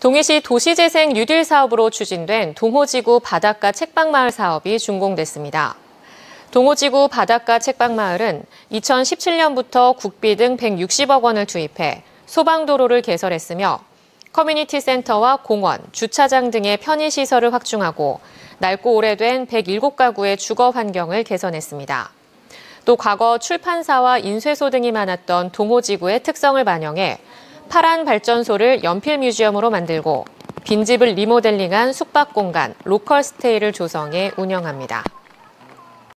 동해시 도시재생 뉴딜 사업으로 추진된 동호지구 바닷가 책방마을 사업이 준공됐습니다. 동호지구 바닷가 책방마을은 2017년부터 국비 등 160억 원을 투입해 소방도로를 개설했으며 커뮤니티 센터와 공원, 주차장 등의 편의시설을 확충하고 낡고 오래된 107가구의 주거 환경을 개선했습니다. 또 과거 출판사와 인쇄소 등이 많았던 동호지구의 특성을 반영해 파란 발전소를 연필 뮤지엄으로 만들고 빈집을 리모델링한 숙박 공간 local stay를 조성해 운영합니다.